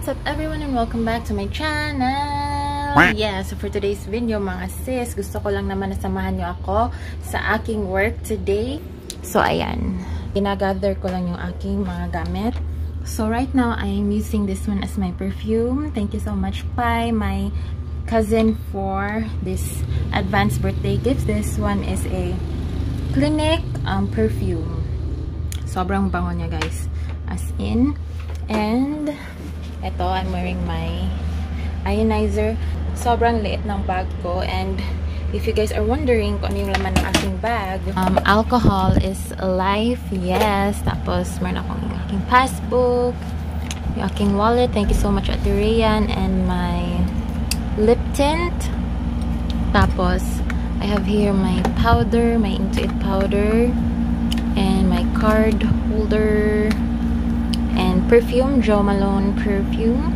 What's up everyone and welcome back to my channel! Yeah, so for today's video mga sis, gusto ko lang naman nasamahan nyo ako sa aking work today. So ayan, ginagather ko lang yung aking mga gamit. So right now, I'm using this one as my perfume. Thank you so much, Pai, my cousin for this advanced birthday gift. This one is a Clinique um, perfume. Sobrang bango niya guys. As in, and ito, I'm wearing my ionizer. Sobrang liit ng bag ko. And if you guys are wondering kung ano yung laman ng aking bag, um, alcohol is life. Yes. Tapos, meron akong aking passbook, yung aking wallet. Thank you so much, Ate Rayan. And my lip tint. Tapos, I have here my powder, my Intuit powder. And my card holder perfume, Jo Malone perfume,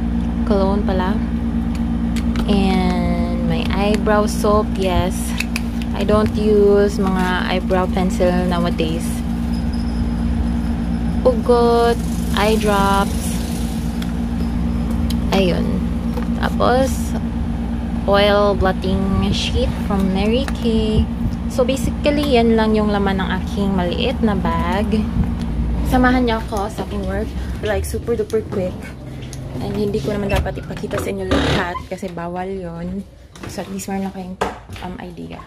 cologne pala. And my eyebrow soap, yes. I don't use mga eyebrow pencil nowadays. Ugot, eye drops. Ayun. Tapos, oil blotting sheet from Mary Kay. So, basically, yan lang yung laman ng aking maliit na bag. Samahan niyo ako sa aking work like super duper quick. And hindi ko naman dapat ipakita sa inyo lahat kasi bawal yon So at least meron lang kayong um, idea.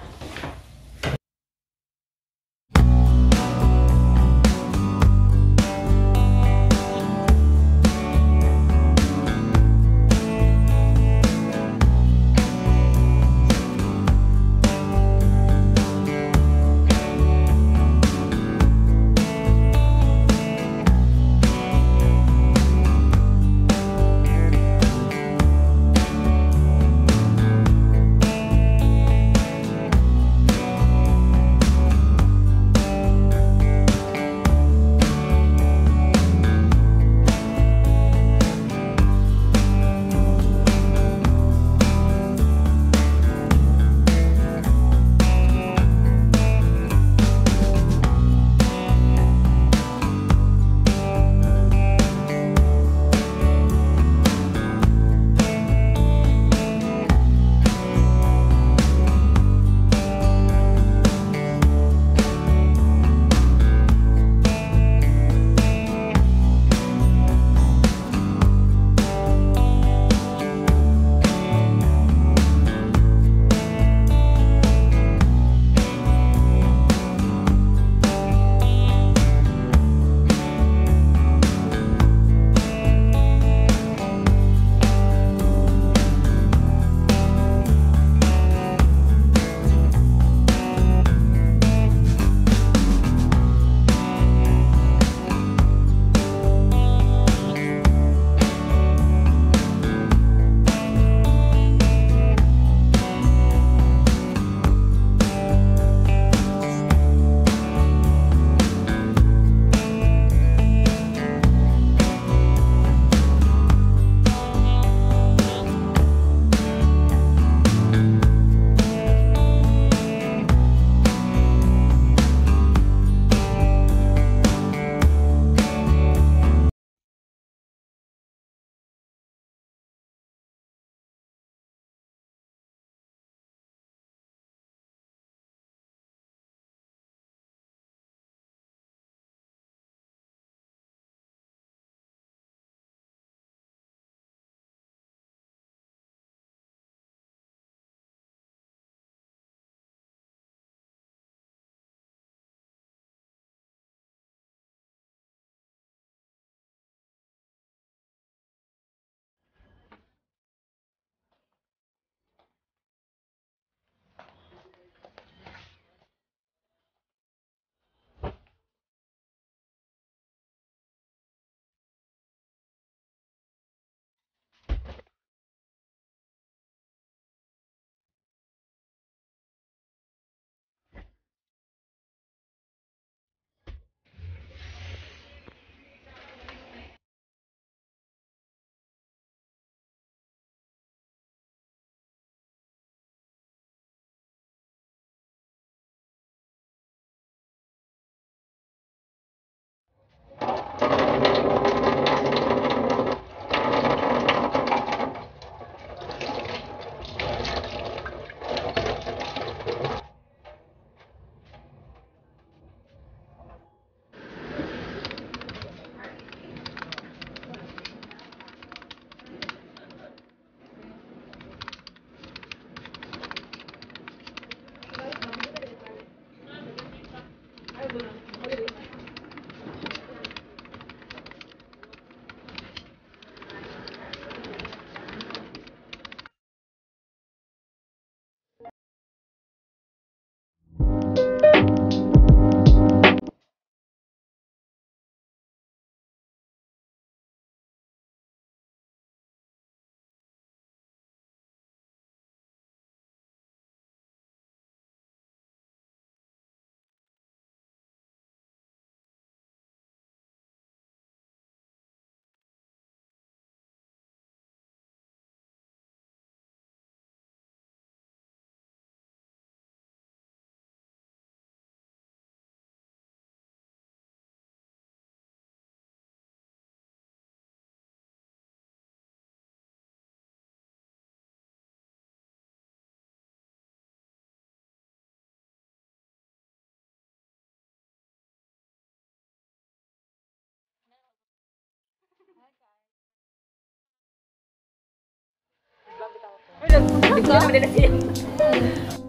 I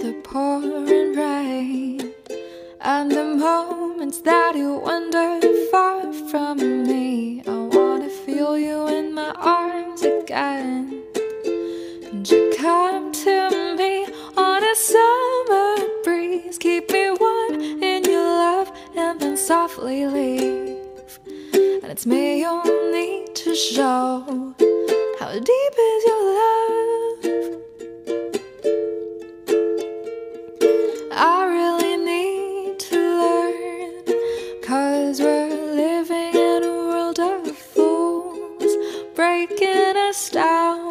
the pouring rain. And the moments that you wander far from me, I wanna feel you in my arms again. And you come to me on a summer breeze, keep me warm in your love, and then softly leave. And it's me you need to show how deep is your love. breaking us down.